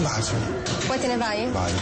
Un bacio. Poi te ne vai? Vai.